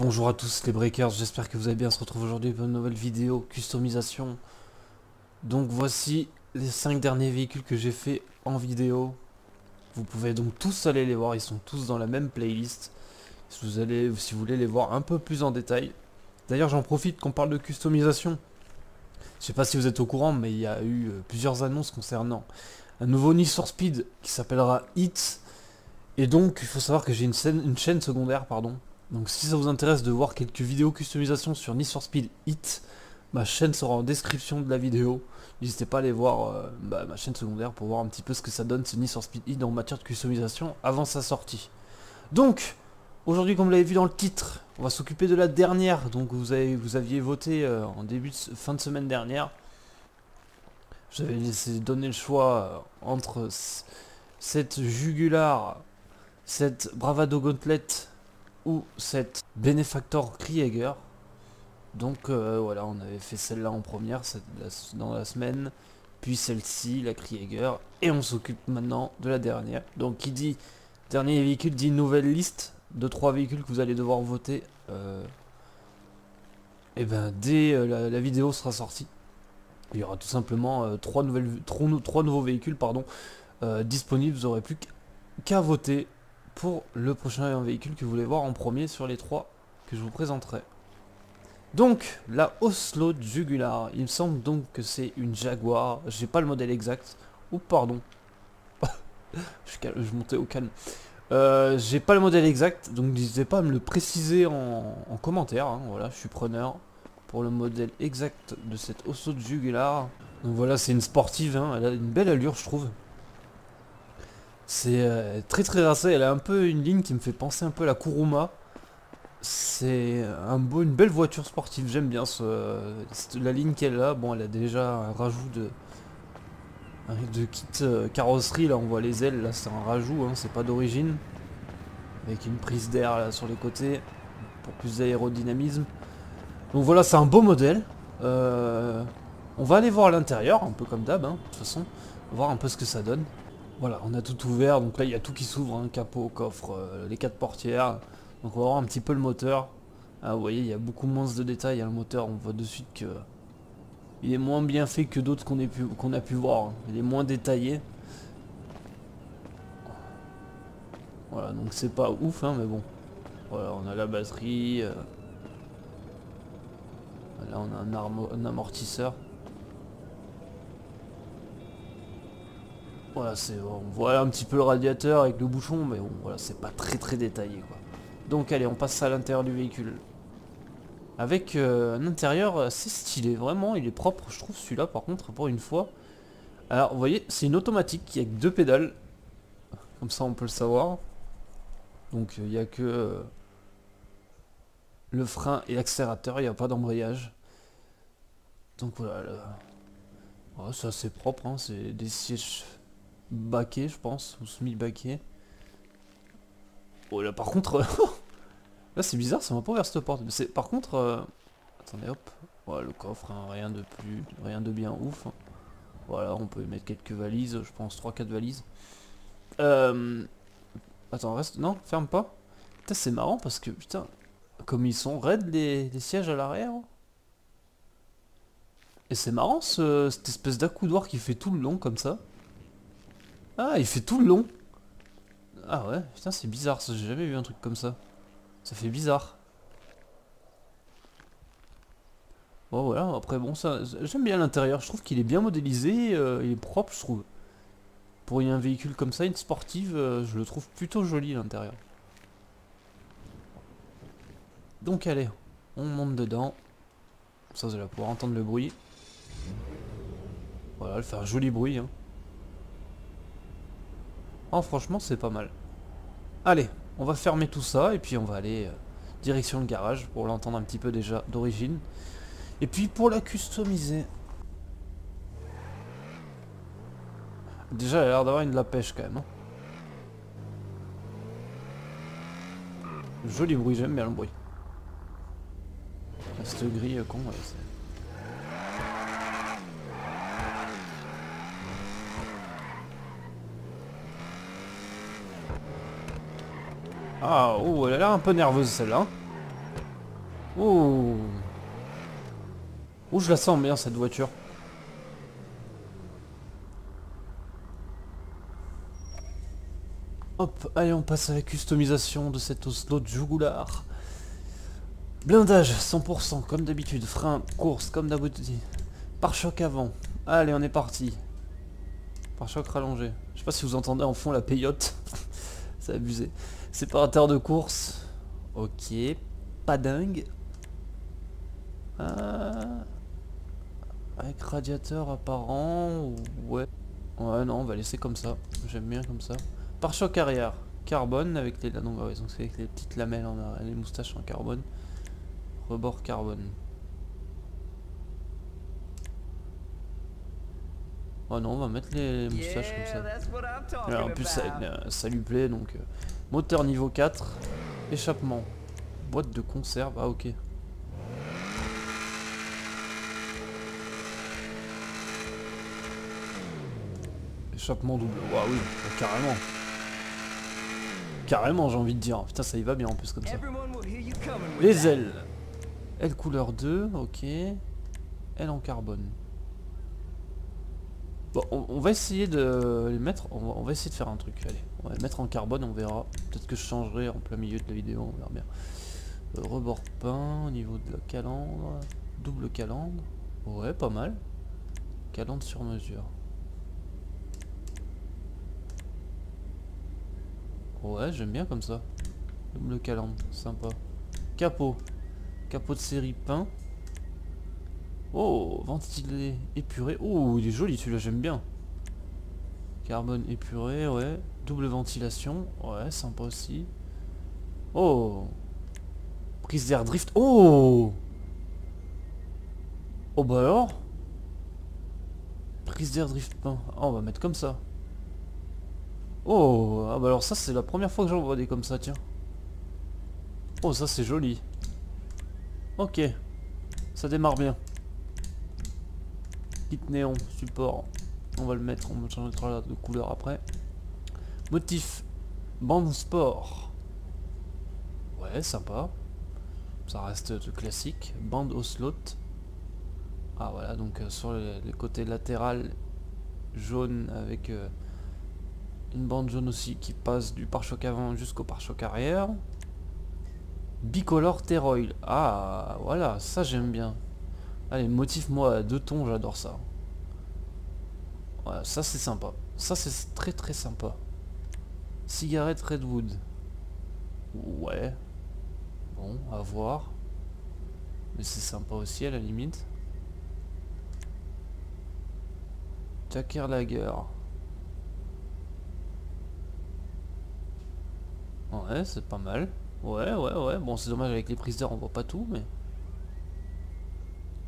Bonjour à tous les breakers, j'espère que vous allez bien, on se retrouve aujourd'hui pour une nouvelle vidéo customisation. Donc voici les 5 derniers véhicules que j'ai fait en vidéo. Vous pouvez donc tous aller les voir, ils sont tous dans la même playlist. Si vous, allez, voulez les voir un peu plus en détail. D'ailleurs j'en profite qu'on parle de customisation. Je sais pas si vous êtes au courant mais il y a eu euh, plusieurs annonces concernant un nouveau Need for Speed qui s'appellera Hit. Et donc il faut savoir que j'ai une, une chaîne secondaire pardon donc si ça vous intéresse de voir quelques vidéos customisation sur Need Speed Hit, ma chaîne sera en description de la vidéo. N'hésitez pas à aller voir euh, bah, ma chaîne secondaire pour voir un petit peu ce que ça donne ce Need Speed Hit en matière de customisation avant sa sortie. Donc, aujourd'hui comme vous l'avez vu dans le titre, on va s'occuper de la dernière. Donc vous, avez, vous aviez voté euh, en début de fin de semaine dernière. J'avais laissé donner le choix euh, entre cette jugular, cette bravado gauntlet ou cette Benefactor Krieger. Donc euh, voilà, on avait fait celle-là en première dans la semaine, puis celle-ci, la Krieger, et on s'occupe maintenant de la dernière. Donc qui dit dernier véhicule dit nouvelle liste de trois véhicules que vous allez devoir voter. et euh, eh ben dès euh, la, vidéo sera sortie, il y aura tout simplement trois, nouvelles, trois, nouveaux véhicules pardon, disponibles. Vous n'aurez plus qu'à voter pour le prochain véhicule que vous voulez voir en premier sur les trois que je vous présenterai. Donc, la Oslo Jugular, il me semble donc que c'est une Jaguar, j'ai pas le modèle exact, ou pardon, je, montais au calme. Euh, j'ai pas le modèle exact, donc n'hésitez pas à me le préciser en, commentaire, hein. voilà, je suis preneur pour le modèle exact de cette Oslo Jugular. Donc voilà, c'est une sportive, hein. elle a une belle allure je trouve. C'est euh, très très racé, elle a un peu une ligne qui me fait penser un peu à la Kuruma. C'est un beau, une belle voiture sportive, j'aime bien ce, la ligne qu'elle a. Bon, elle a déjà un rajout de, de kit euh, carrosserie, là on voit les ailes, là c'est un rajout, hein, c'est pas d'origine. Avec une prise d'air là sur les côtés, pour plus d'aérodynamisme. Donc voilà, c'est un beau modèle. Euh, on va aller voir l'intérieur, un peu comme d'hab, hein, de toute façon. Voir un peu ce que ça donne. Voilà, on a tout ouvert, donc là il y a tout qui s'ouvre, hein, capot, coffre, euh, les quatre portières. Donc on va voir un petit peu le moteur. Ah, vous voyez, il y a beaucoup moins de détails, hein, le moteur, on voit de suite que... Il est moins bien fait que d'autres qu'on a pu voir, hein. il est moins détaillé. Voilà, donc c'est pas ouf, mais bon. Voilà, on a la batterie. Euh. Là on a un amortisseur. Voilà, on voit un petit peu le radiateur avec le bouchon, mais bon, voilà, c'est pas très très détaillé quoi. Donc allez, on passe à l'intérieur du véhicule. Avec euh, un intérieur assez stylé, vraiment, il est propre, je trouve celui-là par contre, pour une fois. Alors, vous voyez, c'est une automatique qui a que deux pédales. Comme ça, on peut le savoir. Donc, il n'y a que euh, le frein et l'accélérateur, il n'y a pas d'embrayage. Donc voilà, oh, c'est assez propre, hein, c'est des sièges baquet, je pense, ou semi-baquet. Oh là, par contre, là c'est bizarre, ça m'a pas ouvert cette porte. Mais c'est, par contre, euh, attendez, hop, voilà le coffre, hein, rien de plus, rien de bien ouf. Hein. Voilà, on peut mettre quelques valises, je pense 3-4 valises. Euh, attends, reste, non, ferme pas. Putain, c'est marrant parce que, putain, comme ils sont raides les, sièges à l'arrière. Et c'est marrant ce, cette espèce d'accoudoir qui fait tout le long comme ça. Ah, il fait tout le long. Ah ouais, putain, c'est bizarre, j'ai jamais vu un truc comme ça. Ça fait bizarre. Bon voilà, après bon, ça, j'aime bien l'intérieur, je trouve qu'il est bien modélisé, euh, il est propre, je trouve. Pour un véhicule comme ça, une sportive, euh, je le trouve plutôt joli l'intérieur. Donc allez, on monte dedans. Ça, vous allez pouvoir entendre le bruit. Voilà, elle fait un joli bruit. Hein. Oh, franchement, c'est pas mal. Allez, on va fermer tout ça et puis on va aller euh, direction le garage pour l'entendre un petit peu déjà d'origine. Et puis pour la customiser. Déjà, elle a l'air d'avoir une de la pêche quand même. Hein. Joli bruit, j'aime bien le bruit. Cette grille con, Ah, oh, elle a l'air un peu nerveuse celle-là. Oh Oh, je la sens bien cette voiture. Hop, allez, on passe à la customisation de cette Oslo Jugular. Blindage, 100%, comme d'habitude. Frein, course, comme d'habitude. Pare-choc avant. Allez, on est parti. Pare-choc rallongé. Je sais pas si vous entendez en fond la payotte. C'est abusé. Séparateur de course. Ok. Pas dingue. Ah. Avec radiateur apparent. Ouais. Ouais, non, on va laisser comme ça. J'aime bien comme ça. Pare-choc arrière, carbone avec les, donc, c'est avec les petites lamelles, en, les moustaches en carbone. Rebord carbone. Oh non, on va mettre les moustaches comme ça. en plus, ça, lui plaît, donc... Euh, moteur niveau 4. Échappement. Boîte de conserve. Ah, ok. Échappement double. Waouh, oui, carrément. Carrément, j'ai envie de dire. Putain, ça y va bien en plus comme ça. Les ailes. Aile couleur 2, ok. Aile en carbone. Bon, on, va essayer de les mettre. On va, essayer de faire un truc. Allez, on va les mettre en carbone, on verra. Peut-être que je changerai en plein milieu de la vidéo, on verra bien. Euh, rebord peint au niveau de la calandre. Double calandre. Ouais, pas mal. Calandre sur mesure. Ouais, j'aime bien comme ça. Double calandre, sympa. Capot. Capot de série peint. Oh, ventilé épuré. Oh, il est joli celui-là, j'aime bien. Carbone épuré, ouais. Double ventilation. Ouais, sympa aussi. Oh. Prise d'air drift. Oh Oh bah alors? Prise d'air drift peint. Ah, on va mettre comme ça. Oh, ah bah alors ça c'est la première fois que j'en vois des comme ça, tiens. Oh, ça c'est joli. Ok, ça démarre bien. Kit néon, support. On va le mettre, on changera de couleur après. Motif, bande sport. Ouais, sympa. Ça reste classique. Bande au slot. Ah voilà, donc euh, sur les, côtés latéral jaune avec... Euh, une bande jaune aussi qui passe du pare-choc avant jusqu'au pare-choc arrière. Bicolore Teroil. Ah, voilà, ça j'aime bien. Allez, motif moi deux tons, j'adore ça. Voilà, ça c'est sympa. Ça c'est très très sympa. Cigarette Redwood. Ouais. Bon, à voir. Mais c'est sympa aussi à la limite. Lager. Ouais, c'est pas mal. Ouais, ouais, ouais. Bon, c'est dommage avec les prises d'air, on voit pas tout, mais...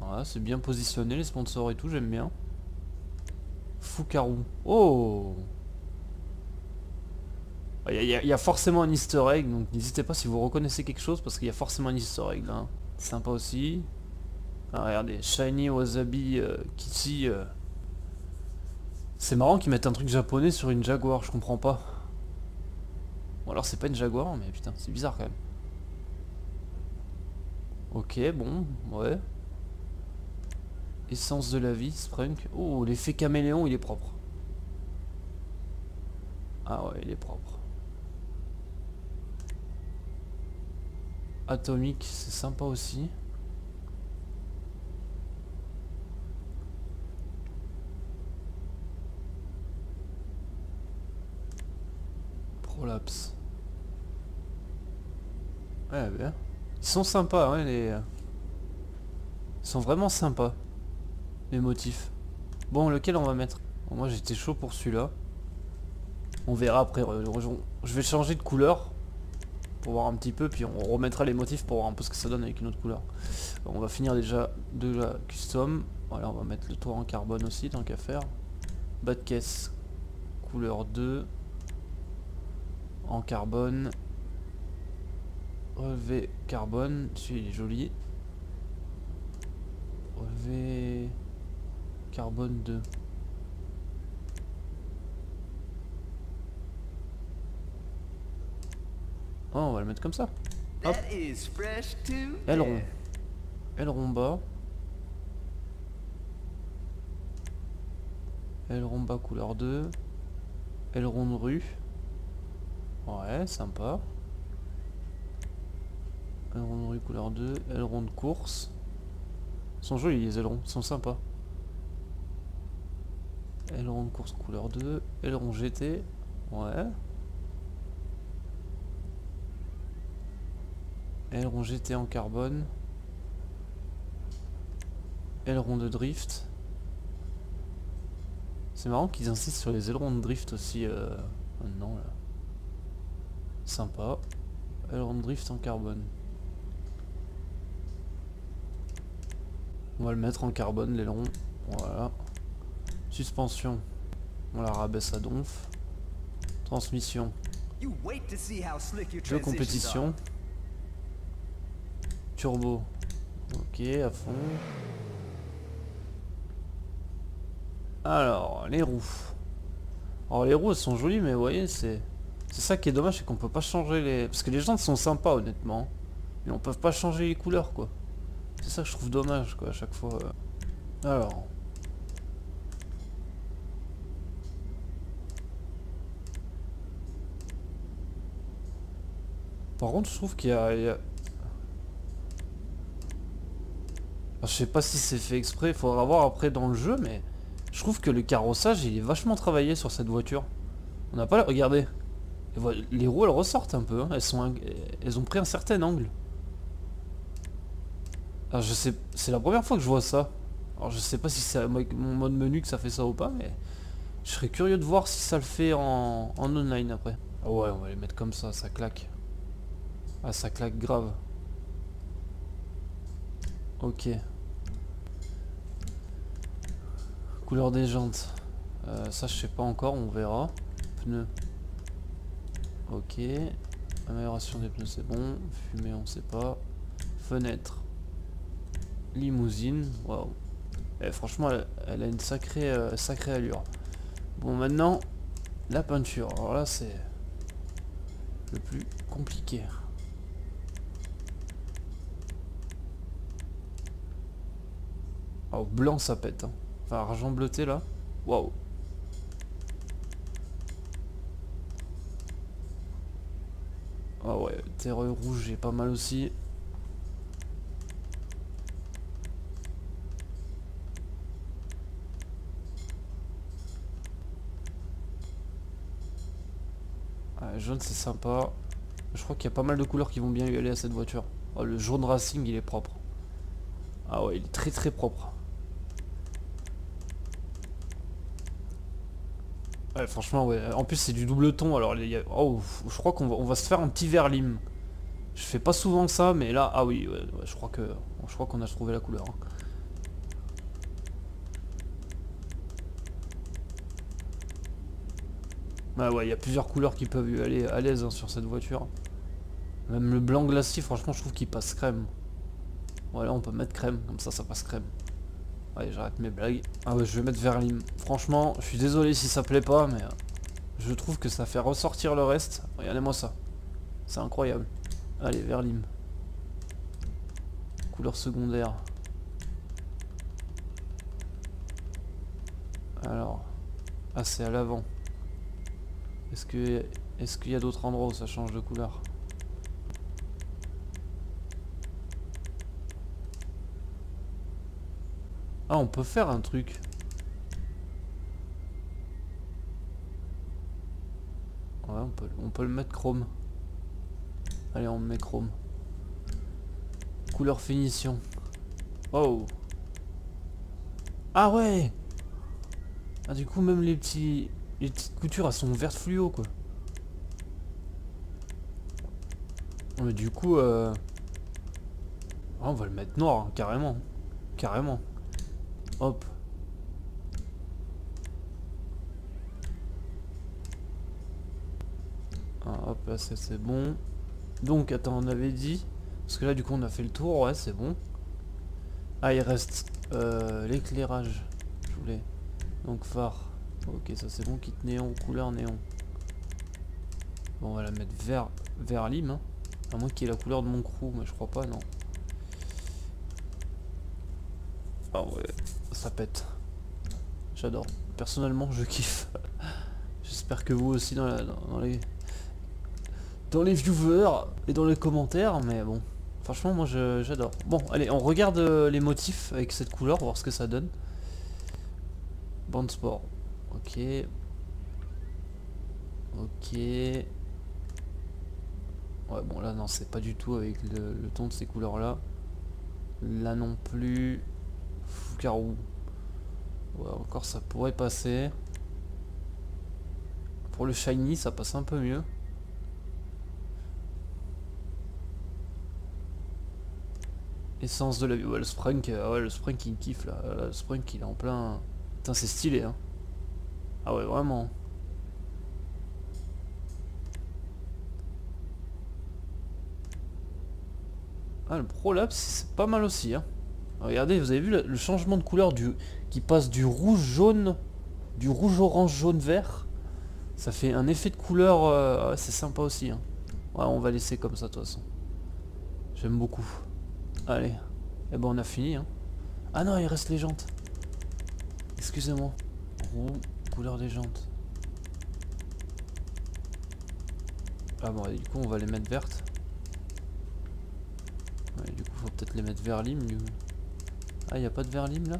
Ouais, c'est bien positionné, les sponsors et tout, j'aime bien. Foucarou. Oh Il y, a forcément un easter egg, donc n'hésitez pas si vous reconnaissez quelque chose, parce qu'il y a forcément un easter egg là. Sympa aussi. Ah, regardez, Shiny Wasabi euh, Kitty. Euh. C'est marrant qu'ils mettent un truc japonais sur une Jaguar, je comprends pas. Bon alors c'est pas une Jaguar, mais putain, c'est bizarre quand même. Ok, bon, ouais. Essence de la vie, Sprunk. Oh, l'effet caméléon, il est propre. Ah ouais, il est propre. Atomique, c'est sympa aussi. Prolapse. Ouais, bien. Ils sont sympas, ouais, les... Ils sont vraiment sympas. Les motifs. Bon, lequel on va mettre? Moi, j'étais chaud pour celui-là. On verra après. Je vais changer de couleur. Pour voir un petit peu. Puis on remettra les motifs pour voir un peu ce que ça donne avec une autre couleur. On va finir déjà de la custom. Voilà, on va mettre le toit en carbone aussi, tant qu'à faire. Bas de caisse. Couleur 2. En carbone. Relevé carbone, celui est joli. Relevé carbone 2. Oh, on va le mettre comme ça. Hop. Aileron. aileron bas. Aileron bas couleur 2. Aileron de rue. Ouais, sympa. Aileron de rue couleur 2. Aileron de course. Ils sont jolis les ailerons, ils sont sympas. Aileron de course couleur 2. Aileron GT. Ouais. Aileron GT en carbone. Aileron de drift. C'est marrant qu'ils insistent sur les ailerons de drift aussi euh, maintenant là. Sympa. Aileron de drift en carbone. On va le mettre en carbone l'aileron. Voilà. Suspension. On la rabaisse à donf. Transmission. Jeu compétition. Turbo. Ok, à fond. Alors, les roues. Alors les roues elles sont jolies mais vous voyez c'est... C'est ça qui est dommage c'est qu'on peut pas changer les... Parce que les jantes sont sympas honnêtement. Mais on peut pas changer les couleurs quoi. C'est ça que je trouve dommage quoi à chaque fois. Alors. Par contre je trouve qu'il y a... je sais pas si c'est fait exprès, il faudra voir après dans le jeu, mais je trouve que le carrossage il est vachement travaillé sur cette voiture. On n'a pas... Regardez. Les roues elles ressortent un peu, hein. elles, sont... elles ont pris un certain angle. Alors je sais... C'est la première fois que je vois ça. Alors je sais pas si c'est mon mode menu que ça fait ça ou pas, mais... Je serais curieux de voir si ça le fait en, en online après. Ah ouais, on va les mettre comme ça, ça claque. Ah ça claque grave. Ok. Couleur des jantes. Euh, ça je sais pas encore, on verra. Pneus. Ok. Amélioration des pneus c'est bon. Fumée on sait pas. Fenêtre. Limousine. Waouh. Eh, franchement elle, a une sacrée, euh, sacrée allure. Bon maintenant, la peinture. Alors là c'est le plus compliqué. Oh, blanc ça pète. Hein. Enfin, argent bleuté là. Waouh. Ah ouais, terreur rouge, j'ai pas mal aussi. Ah, jaune c'est sympa. Je crois qu'il y a pas mal de couleurs qui vont bien lui aller à cette voiture. Oh, le jaune racing il est propre. Ah ouais, il est très très propre. Franchement, ouais. En plus, c'est du double ton. Alors, il oh, je crois qu'on va, on va se faire un petit vert lime. Je fais pas souvent ça, mais là, ah oui, je crois que, je crois qu'on a trouvé la couleur. Hein. Bah ouais, il y a plusieurs couleurs qui peuvent aller à l'aise hein, sur cette voiture. Même le blanc glacier, franchement, je trouve qu'il passe crème. Voilà, on peut mettre crème, comme ça, ça passe crème. Allez, j'arrête mes blagues. Ah ouais, je vais mettre Verlim. Franchement, je suis désolé si ça plaît pas, mais euh, je trouve que ça fait ressortir le reste. Regardez-moi ça. C'est incroyable. Allez, Verlim. Couleur secondaire. Alors. Ah, c'est à l'avant. Est-ce est-ce qu'il y a d'autres endroits où ça change de couleur? Ah, on peut faire un truc. Ouais, on peut, on peut le mettre chrome. Allez, on met chrome. Couleur finition. Oh. Ah ouais Ah du coup même les petits les petites coutures elles sont vertes fluo quoi. Mais du coup euh... Ah, on va le mettre noir hein, carrément. Carrément. Hop. Ah, hop, là c'est bon. Donc, attends, on avait dit... Parce que là, du coup, on a fait le tour. Ouais, c'est bon. Ah, il reste euh, l'éclairage. Je voulais. Donc, phare. Ok, ça c'est bon. Kit néon, couleur néon. Bon, on va la mettre vert, vert lime. Hein. À moins qu'il y ait la couleur de mon crew, mais je crois pas, non. Ah ouais, ça pète. J'adore. Personnellement, je kiffe. J'espère que vous aussi dans, dans, les dans les viewers et dans les commentaires, mais bon. Franchement, moi j'adore. Bon, allez, on regarde euh, les motifs avec cette couleur, voir ce que ça donne. Bande sport. Ok. Ok. Ouais, bon, là, non, c'est pas du tout avec le, ton de ces couleurs-là. Là non plus. Foucarou. Ouais, encore ça pourrait passer. Pour le shiny, ça passe un peu mieux. Essence de la vie. Ouais, le Sprunk, euh, ouais, le il kiffe là. Le Sprunk il est en plein. Putain, c'est stylé hein. Ah ouais, vraiment. Ah, le Prolapse, c'est pas mal aussi. Hein. Regardez, vous avez vu le, changement de couleur qui passe du rouge jaune, du rouge orange jaune vert? Ça fait un effet de couleur, euh, c'est sympa aussi. Hein. Ouais, on va laisser comme ça de toute façon. J'aime beaucoup. Allez. Et eh ben on a fini. Hein. Ah non, il reste les jantes. Excusez-moi. Roux, couleur des jantes. Ah bon, du coup on va les mettre vertes. Du coup faut peut-être les mettre vert lime. Ah, il a pas de vert lime là?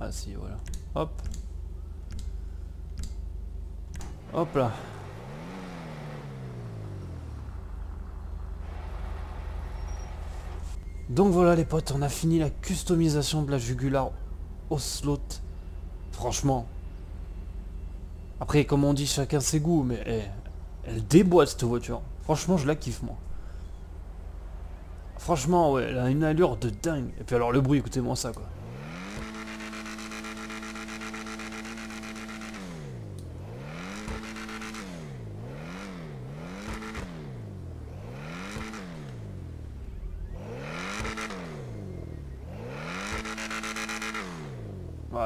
Ah si, voilà. Hop. Hop là. Donc voilà les potes, on a fini la customisation de la jugulaire au slot. Franchement. Après, comme on dit, chacun ses goûts, mais eh, elle déboîte cette voiture. Franchement, je la kiffe moi. Franchement, ouais, elle a une allure de dingue. Et puis alors le bruit, écoutez-moi ça quoi.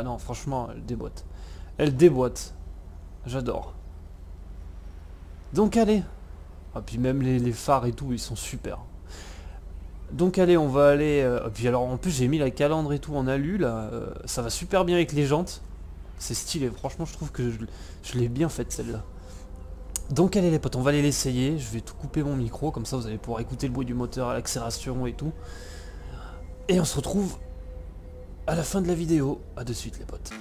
Ah non, franchement, elle déboîte. Elle déboîte. J'adore. Donc allez. Ah puis même les, phares et tout, ils sont super. Donc allez, on va aller... Euh, puis alors en plus j'ai mis la calandre et tout en alu là. Euh, ça va super bien avec les jantes. C'est stylé, franchement je trouve que je, je l'ai bien faite celle-là. Donc allez les potes, on va aller l'essayer. Je vais tout couper mon micro, comme ça vous allez pouvoir écouter le bruit du moteur à l'accélération et tout. Et on se retrouve à la fin de la vidéo. A de suite les potes.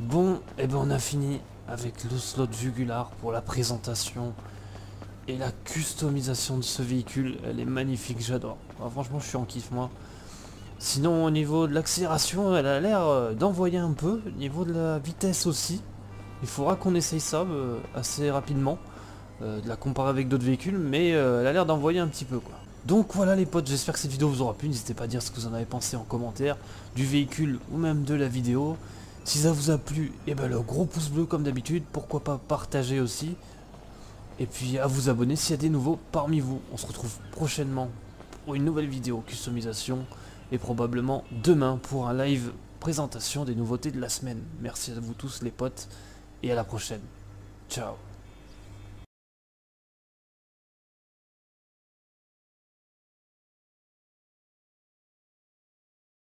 Bon, et eh ben on a fini avec le slot jugular pour la présentation et la customisation de ce véhicule. Elle est magnifique, j'adore. franchement, je suis en kiff moi. Sinon, au niveau de l'accélération, elle a l'air euh, d'envoyer un peu. Au niveau de la vitesse aussi. Il faudra qu'on essaye ça euh, assez rapidement. Euh, de la comparer avec d'autres véhicules, mais elle a l'air d'envoyer un petit peu quoi. Donc voilà les potes, j'espère que cette vidéo vous aura plu. N'hésitez pas à dire ce que vous en avez pensé en commentaire du véhicule ou même de la vidéo. Si ça vous a plu, et eh ben le gros pouce bleu comme d'habitude, pourquoi pas partager aussi. Et puis à vous abonner s'il y a des nouveaux parmi vous. On se retrouve prochainement pour une nouvelle vidéo customisation et probablement demain pour un live présentation des nouveautés de la semaine. Merci à vous tous les potes et à la prochaine. Ciao